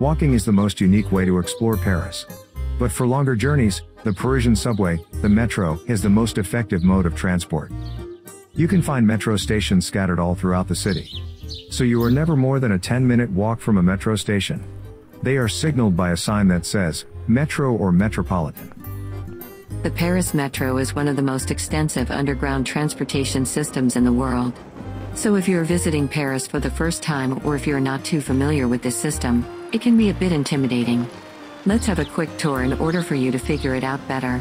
Walking is the most unique way to explore Paris. But for longer journeys, the Parisian subway, the metro, is the most effective mode of transport. You can find metro stations scattered all throughout the city. So you are never more than a 10 minute walk from a metro station. They are signaled by a sign that says, Metro or Metropolitan. The Paris Metro is one of the most extensive underground transportation systems in the world. So if you're visiting Paris for the first time or if you're not too familiar with this system, it can be a bit intimidating. Let's have a quick tour in order for you to figure it out better.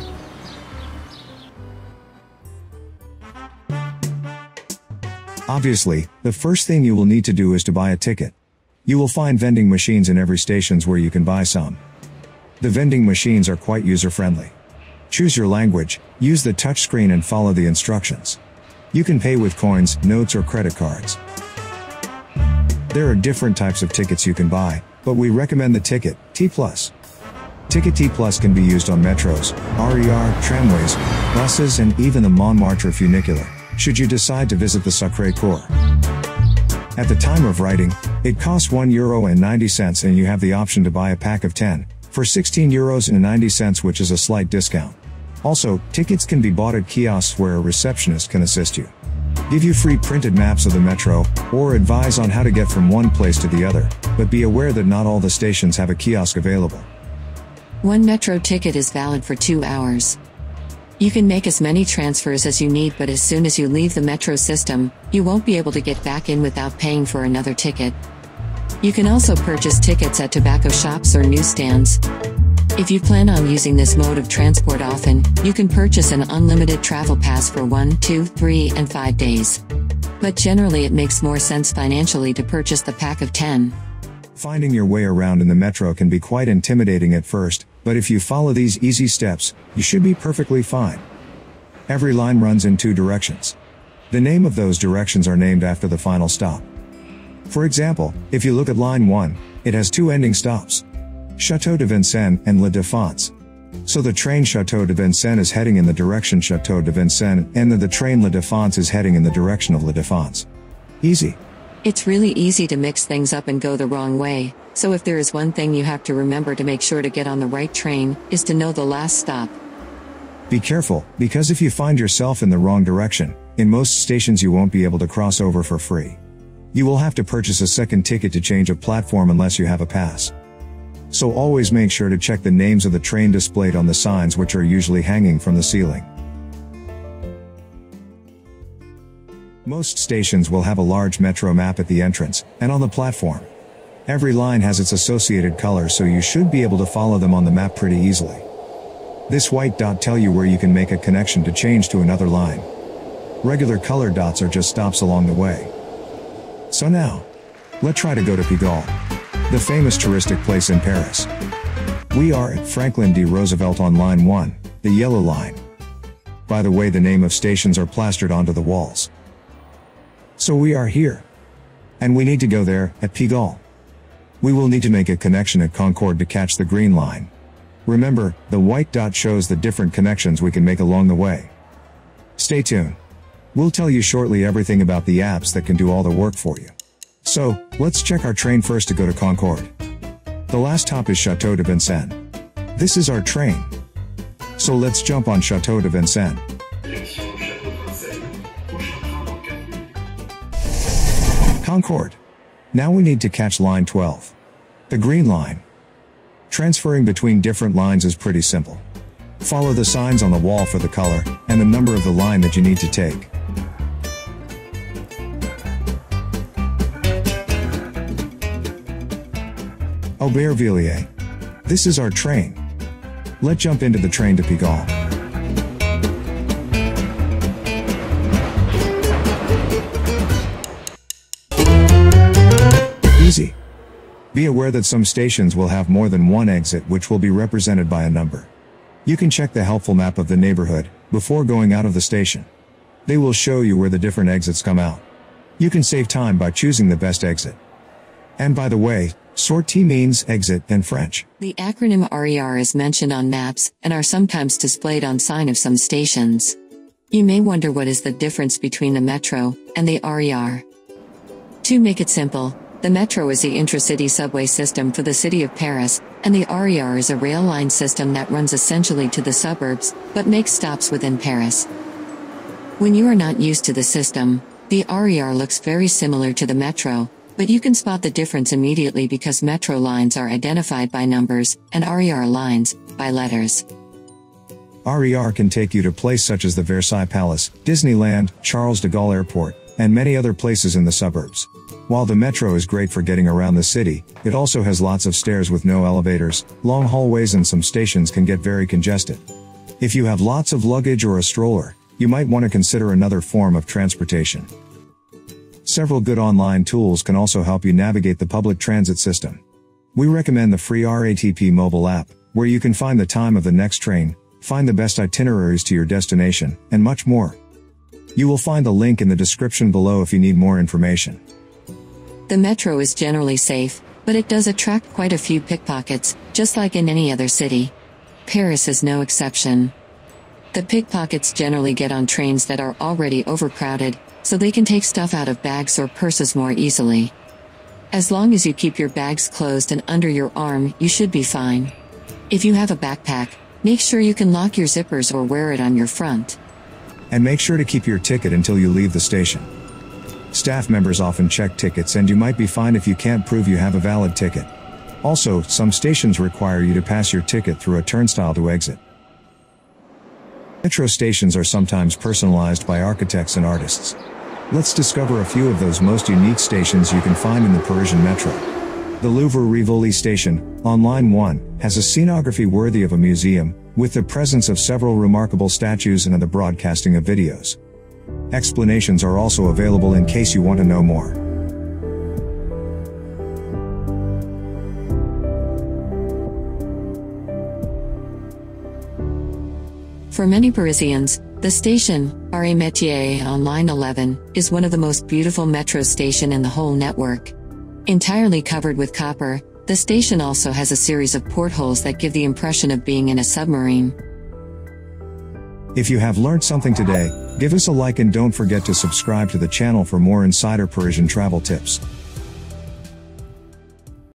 Obviously, the first thing you will need to do is to buy a ticket. You will find vending machines in every stations where you can buy some. The vending machines are quite user-friendly. Choose your language, use the touchscreen and follow the instructions. You can pay with coins, notes or credit cards. There are different types of tickets you can buy, but we recommend the Ticket T+. Ticket T Plus can be used on metros, RER, tramways, buses and even the Montmartre funicular should you decide to visit the Sacré-Cœur. At the time of writing, it costs €1 Euro and 90 cents and you have the option to buy a pack of 10 for 16 euros and 90 cents which is a slight discount. Also, tickets can be bought at kiosks where a receptionist can assist you. Give you free printed maps of the metro, or advise on how to get from one place to the other, but be aware that not all the stations have a kiosk available. One metro ticket is valid for two hours. You can make as many transfers as you need, but as soon as you leave the metro system, you won't be able to get back in without paying for another ticket. You can also purchase tickets at tobacco shops or newsstands. If you plan on using this mode of transport often, you can purchase an unlimited travel pass for 1, 2, 3, and 5 days. But generally, it makes more sense financially to purchase the pack of 10. Finding your way around in the metro can be quite intimidating at first, but if you follow these easy steps, you should be perfectly fine. Every line runs in two directions. The name of those directions are named after the final stop. For example, if you look at line 1, it has two ending stops. Chateau de Vincennes and La Défense. So the train Chateau de Vincennes is heading in the direction Chateau de Vincennes, and the, the train La Défense is heading in the direction of La Défense. Easy. It's really easy to mix things up and go the wrong way, so if there is one thing you have to remember to make sure to get on the right train, is to know the last stop. Be careful, because if you find yourself in the wrong direction, in most stations you won't be able to cross over for free. You will have to purchase a second ticket to change a platform unless you have a pass. So always make sure to check the names of the train displayed on the signs which are usually hanging from the ceiling. Most stations will have a large metro map at the entrance, and on the platform. Every line has its associated colors so you should be able to follow them on the map pretty easily. This white dot tell you where you can make a connection to change to another line. Regular color dots are just stops along the way. So now, let's try to go to Pigalle, the famous touristic place in Paris. We are at Franklin D. Roosevelt on line 1, the yellow line. By the way the name of stations are plastered onto the walls. So we are here. And we need to go there, at Pigalle. We will need to make a connection at Concorde to catch the green line. Remember, the white dot shows the different connections we can make along the way. Stay tuned. We'll tell you shortly everything about the apps that can do all the work for you. So, let's check our train first to go to Concorde. The last stop is Chateau de Vincennes. This is our train. So let's jump on Chateau de Vincennes. Concorde. Now we need to catch line 12. The green line. Transferring between different lines is pretty simple. Follow the signs on the wall for the color, and the number of the line that you need to take. Aubervilliers. This is our train. Let's jump into the train to Pigalle. Easy. Be aware that some stations will have more than one exit which will be represented by a number. You can check the helpful map of the neighborhood before going out of the station. They will show you where the different exits come out. You can save time by choosing the best exit. And by the way, sortie means exit in French. The acronym RER is mentioned on maps and are sometimes displayed on sign of some stations. You may wonder what is the difference between the metro and the RER. To make it simple, The metro is the intracity subway system for the city of Paris, and the RER is a rail line system that runs essentially to the suburbs, but makes stops within Paris. When you are not used to the system, the RER looks very similar to the metro, but you can spot the difference immediately because metro lines are identified by numbers, and RER lines, by letters. RER can take you to places such as the Versailles Palace, Disneyland, Charles de Gaulle Airport, and many other places in the suburbs. While the metro is great for getting around the city, it also has lots of stairs with no elevators, long hallways and some stations can get very congested. If you have lots of luggage or a stroller, you might want to consider another form of transportation. Several good online tools can also help you navigate the public transit system. We recommend the free RATP mobile app, where you can find the time of the next train, find the best itineraries to your destination, and much more. You will find the link in the description below if you need more information. The metro is generally safe, but it does attract quite a few pickpockets, just like in any other city. Paris is no exception. The pickpockets generally get on trains that are already overcrowded, so they can take stuff out of bags or purses more easily. As long as you keep your bags closed and under your arm, you should be fine. If you have a backpack, make sure you can lock your zippers or wear it on your front. And make sure to keep your ticket until you leave the station. Staff members often check tickets and you might be fined if you can't prove you have a valid ticket. Also, some stations require you to pass your ticket through a turnstile to exit. Metro stations are sometimes personalized by architects and artists. Let's discover a few of those most unique stations you can find in the Parisian metro. The Louvre Rivoli station, on line 1, has a scenography worthy of a museum, with the presence of several remarkable statues and the broadcasting of videos. Explanations are also available in case you want to know more. For many Parisians, the station, Arts et Métiers on line 11, is one of the most beautiful metro station in the whole network. Entirely covered with copper, the station also has a series of portholes that give the impression of being in a submarine. If you have learned something today, give us a like and don't forget to subscribe to the channel for more insider Parisian travel tips.